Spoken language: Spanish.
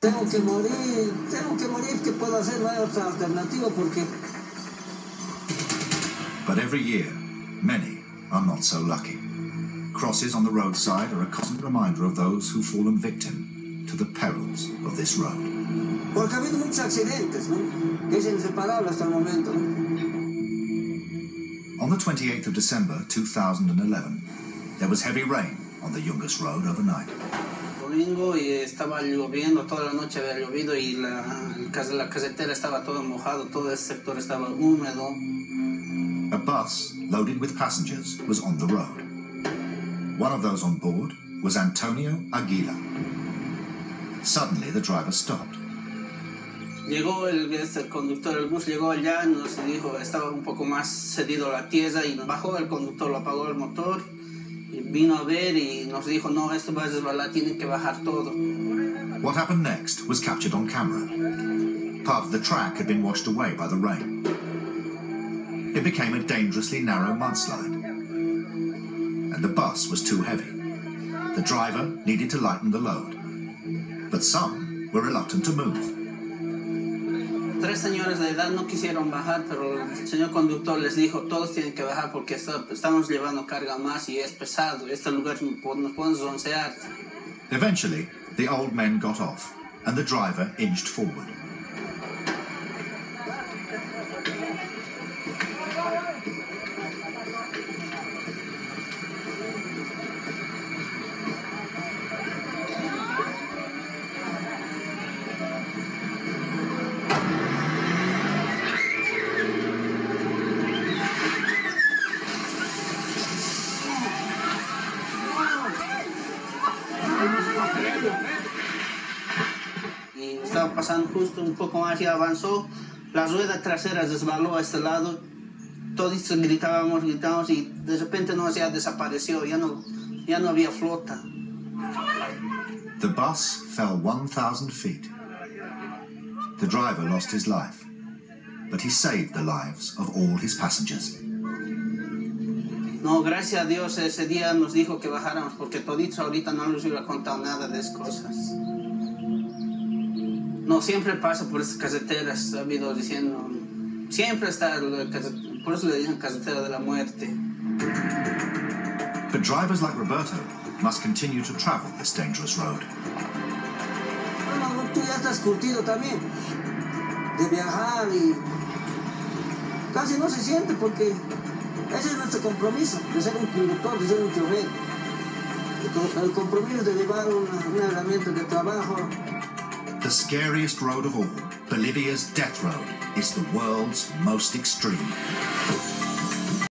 Tengo que morir, tengo que morir, ¿qué puedo hacer? No hay otra alternativa porque... But every year, many are not so lucky. Crosses on the roadside are a constant reminder of those who've fallen victim to the perils of this road. Porque ha habido muchos accidentes, ¿no? Que es inseparable hasta el momento, ¿no? On the 28th of December 2011, there was heavy rain on the Jungus Road overnight. Domingo y estaba lloviendo, toda la noche había llovido y la, la casetera estaba todo mojado, todo ese sector estaba húmedo. A bus loaded with passengers was on the road. One of those on board was Antonio Aguila. Suddenly, the driver stopped. Llegó el, este, el conductor del bus, llegó allá, nos dijo, estaba un poco más cedido la tierra y bajó el conductor, lo apagó el motor vino a ver y nos dijo, no, esto va a resbalar, tienen que bajar todo. What happened next was captured on camera. Part of the track had been washed away by the rain. It became a dangerously narrow mudslide. And the bus was too heavy. The driver needed to lighten the load. But some were reluctant to move. Tres señores de edad no quisieron bajar, pero el señor conductor les dijo, todos tienen que bajar porque estamos llevando carga más y es pesado, este lugar nos podemos roncear. Eventually, the old men got off, and the driver inched forward. Y estaba pasando justo un poco más y avanzó. La rueda trasera resbaló a este lado. Todos gritábamos, gritábamos y de repente no ya desapareció, ya no, ya no había flota. The bus fell 1,000 feet. The driver lost his life, but he saved the lives of all his passengers. No, gracias a Dios ese día nos dijo que bajáramos porque toditos ahorita no les hubiera contado nada de esas cosas. No, siempre pasa por estas caseteras, ha habido diciendo, siempre está, por eso le dicen casetera de la muerte. But drivers like Roberto must continue to travel this dangerous road. Bueno, tú ya estás curtido también de viajar y casi no se siente porque ese es nuestro compromiso, de ser un conductor, de ser un chofer. El compromiso de llevar una, una herramienta de trabajo. The scariest road of all, Bolivia's death road, is the world's most extreme.